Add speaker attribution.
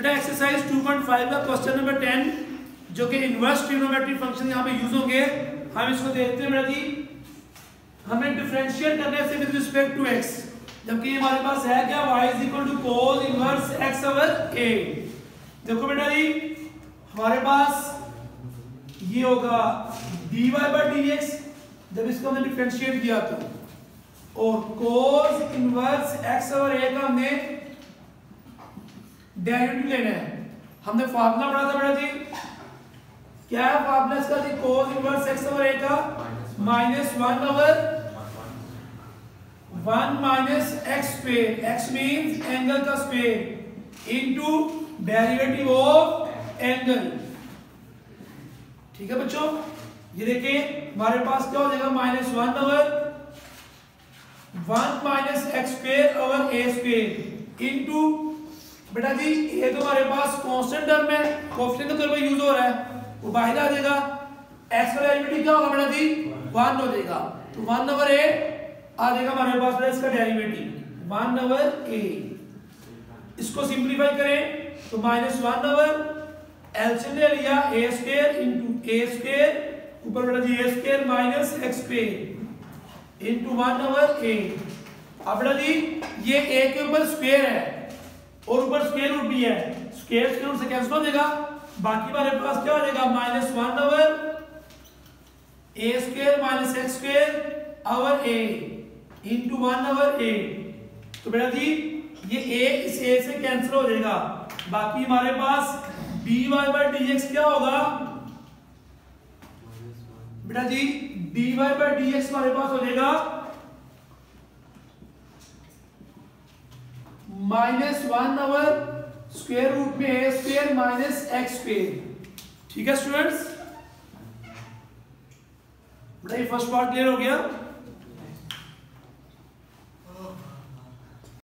Speaker 1: बेटा एक्सरसाइज 2.5 का question number 10 जो कि इनवर्स ट्रिग्नोमेट्रिक फ़ंक्शन यहाँ पे यूज़ होंगे। हम इसको देखते हैं, बेटा जी। हमें डिफरेंशिएट करने से विद रिस्पेक्ट टू x, जबकि हमारे पास है क्या? y cos inverse x a देखो बेटा जी, हमारे पास ये होगा dy dx, जब इसको हमने डिफरेंशिएट किया तो। और cos इनवर्स x a का हमने डेरिवेटिव लेना। है हमने फार्मूला पढ़ा था बेटा जी। क्या है फार्मूला इसका जी? cos inverse x over a का minus one over one minus x square x means angle का square into derivative of angle ठीक है बच्चों? ये देखिए हमारे पास क्या हो जाएगा? Minus one over one minus x square over a square into बेटा जी, ये तो हमारे पास कांस्टेंट टर्म है कोएफिशिएंट का टर्म यूज़ हो रहा है। वो बाहर आ जाएगा। एक्स का डेरिवेटिव क्या होगा बेटा जी? वन हो जाएगा। तो वन ओवर ए आ जाएगा हमारे पास इसका डेरिवेटिव वन ओवर ए इसको सिंप्लीफाई करें तो माइनस वन ओवर एलसीएम ले लिया a square into a square ऊपर बेटा जी a square minus x square into one over a अब बेटा जी, ये ए के ऊपर स्क्वायर है। और ऊपर स्क्वायर रूट भी है। स्क्वायर स्क्वायर रूट से कैंसिल हो जाएगा। बाकी हमारे पास क्या हो जाएगा? Minus one over a square minus x square over a into one over a तो बेटा जी ये ए इस ए से कैंसिल हो जाएगा। बाकी हमारे पास dy by dx क्या होगा? बेटा जी dy by dx हमारे पास हो जाएगा minus one over square root में a square minus x square ठीक है स्टूडेंट्स बताइए फ़र्स्ट पार्ट क्लियर हो गया।